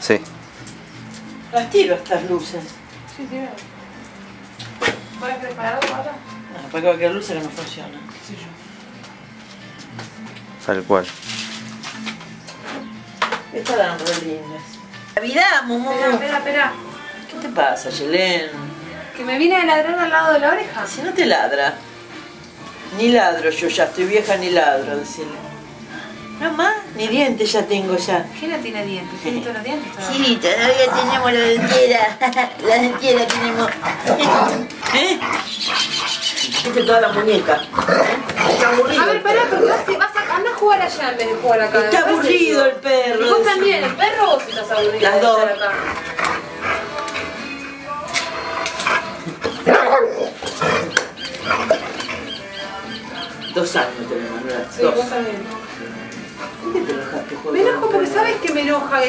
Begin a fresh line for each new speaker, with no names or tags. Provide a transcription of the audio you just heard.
Sí.
Las tiro estas luces.
Sí, sí. ¿Puedes preparar ahora?
Ah, para cualquier luz que no funciona.
Sí, yo.
Tal cual.
Estas eran re lindas. Navidad, Momo.
Espera, espera, espera.
¿Qué te pasa, Yelén?
Que me vine a ladrar al lado de la oreja.
Si no te ladra. Ni ladro yo ya, estoy vieja ni ladro, decirle. Mamá, ni dientes ya tengo ya.
¿Quién no tiene dientes? ¿Tienes todos los dientes todavía?
Sí, todavía tenemos la dentera. la dentera tenemos. ¿Eh? Viste toda la muñeca. Está aburrido.
A ver, pará, pero vas, vas a, anda a jugar allá en vez de jugar acá.
Está aburrido el perro.
¿Y vos también? ¿El perro o vos estás aburrido?
Las dos.
acá?
Dos años tenemos, ¿verdad?
Sí,
Dos.
vos también. Me enojo porque sabes que me enoja.